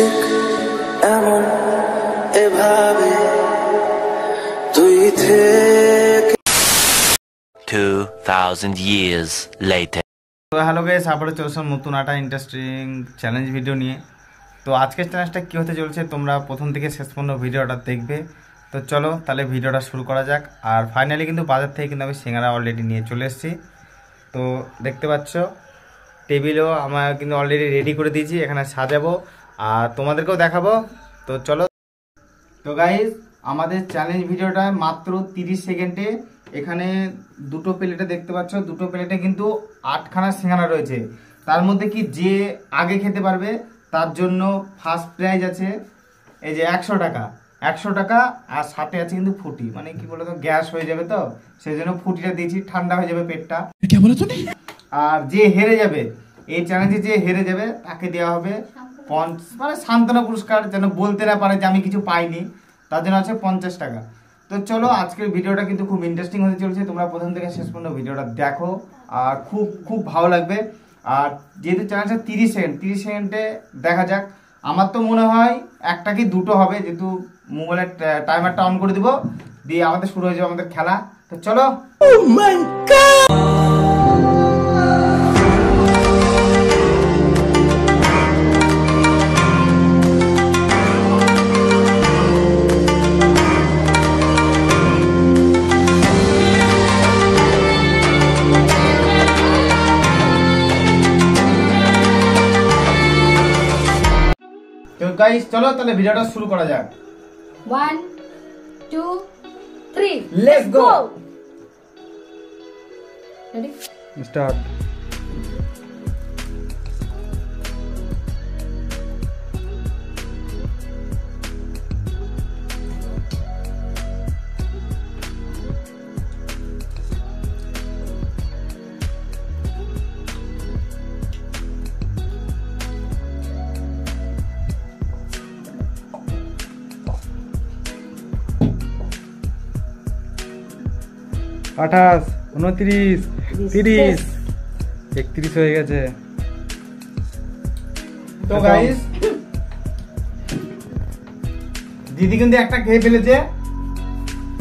ঠিক এমন এভাবে তুই থেকে 2000 years later. তো হ্যালো গাইস আবারও চলে আসলাম নতুন একটা ইন্টারেস্টিং চ্যালেঞ্জ ভিডিও নিয়ে। তো আজকের চ্যালেঞ্জটা কী হতে চলছে তোমরা প্রথম থেকে শেষ পর্যন্ত ভিডিওটা দেখবে। তো চলো তাহলে ভিডিওটা শুরু করা যাক। আর ফাইনালি কিন্তু বাজার থেকে কিন্তু আমি সিঙ্গারা অলরেডি নিয়ে চলে এসেছি। তো দেখতে পাচ্ছ টেবিলও আমার কিন্তু অলরেডি রেডি করে দিয়েছি এখানে সাজাবো। আর তোমাদেরকেও দেখাবো। তো চলো। তো গাইজ আমাদের চ্যালেঞ্জ ভিডিওটা মাত্র তিরিশ সেকেন্ডে। এখানে দুটো প্লেটে দেখতে পাচ্ছ দুটো প্লেটে কিন্তু আটখানা সিঙ্গারা রয়েছে। তার মধ্যে কি যে আগে খেতে পারবে তার জন্য ফার্স্ট প্রাইজ আছে এই যে একশো টাকা। একশো টাকা আর সাথে আছে কিন্তু ফুটি। মানে কি বলতো গ্যাস হয়ে যাবে তো সেই জন্য ফুটিটা দিয়েছি ঠান্ডা হয়ে যাবে পেটটা। আর যে হেরে যাবে এই চ্যালেঞ্জে যে হেরে যাবে তাকে দেওয়া হবে পঞ্চ মানে সান্ত্বনা পুরস্কার যেন বলতে না পারে যে আমি কিছু পাইনি, তার জন্য আছে পঞ্চাশ টাকা। তো চলো, আজকের ভিডিওটা কিন্তু খুব ইন্টারেস্টিং হতে চলছে। তোমরা প্রথম থেকে শেষ পর্যন্ত ভিডিওটা দেখো। আর খুব খুব ভালো লাগবে। আর যেহেতু চ্যানেলটা তিরিশ সেকেন্ড তিরিশ সেকেন্ডে দেখা যাক। আমার তো মনে হয় একটা কি দুটো হবে, যেহেতু মোবাইলের টাইমারটা অন করে দিব। দিয়ে আমাদের শুরু হয়ে যাবে আমাদের খেলা। তো চলো। গাইস চলো তাহলে ভিডিওটা শুরু করা যাক One, two, three. Let's go. Ready? Start আঠাশ উনত্রিশ তিরিশ একত্রিশ হয়ে গেছে। তো গাইস দিদি কিন্তু একটা খেয়ে ফেলেছে।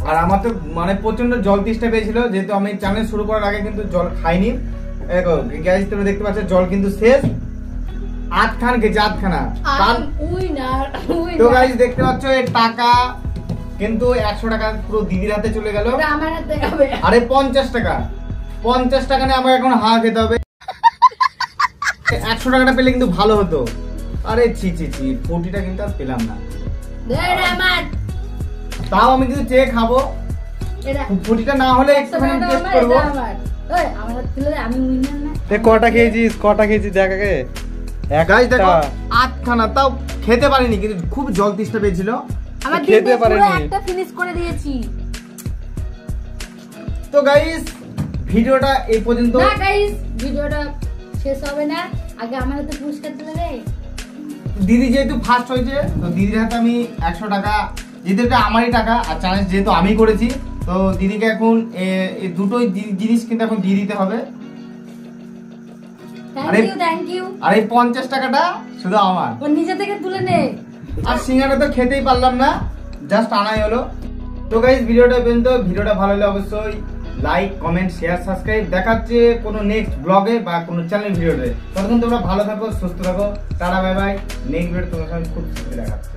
আর আমার তো মানে প্রচণ্ড জল তেষ্টা পেয়েছিল যেহেতু আমি চ্যানেল শুরু করার আগে কিন্তু জল খাইনি। দেখো গ্যাস তুমি দেখতে পাচ্ছ জল কিন্তু শেষ। আটখান খেয়েছে আটখানা. তো. গাইস দেখতে পাচ্ছ এই টাকা কিন্তু একশো টাকা পুরো দিদির হাতে চলে গেল। আমার হাতে হবে। আরে পঞ্চাশ টাকা। পঞ্চাশ টাকা নিয়ে আমার এখন হা খেতে হবে। একশো টাকাটা পেলে কিন্তু ভালো হতো। আরে ছি ছি ছি ফোর্টিটা কিন্তু আর পেলাম না। তাও আমি কিন্তু চেয়ে খাব। এটা। ফোর্টিটা না হলে একটুখানি টেস্ট করব। কটা খেয়েছিস? কটা খেয়েছিস? দেখ আগে। গাইস দেখো আটখানা। তাও খেতে পারিনি কিন্তু খুব জল তেষ্টা পেয়েছিল। আমার খেতে পারেনি। একটা finish করে দিয়েছি। তো গাইস ভিডিওটা এই পর্যন্ত না, guys, ভিডিওটা শেষ হবে না। আগে আমার পুরস্কার দিদি যেহেতু ফার্স্ট হয়েছে তো দিদির হাতে আমি একশো টাকা এটা আমারই টাকা আর চ্যালেঞ্জ যেহেতু আমি করেছি তো দিদিকে এখন এই দুটোই জিনিস কিন্তু এখন দিয়ে দিতে হবে। আরে- এই পঞ্চাশ টাকাটা শুধু আমার। নিজে থেকে তুলে নে। আর সিঙ্গারা তো খেতেই পারলাম না জাস্ট আনাই হলো। তো গাইজ ভিডিওটা পর্যন্ত। ভিডিওটা ভালো হলে অবশ্যই লাইক কমেন্ট শেয়ার সাবস্ক্রাইব দেখাচ্ছে কোনো নেক্সট ব্লগে বা কোনো চ্যানেল ভিডিওতে। ততক্ষণ তোমরা ভালো থাকো, সুস্থ থাকো। তারা বাই বাই নেক্সট ভিডিও তোমার সঙ্গে খুব সুস্থ দেখাচ্ছে।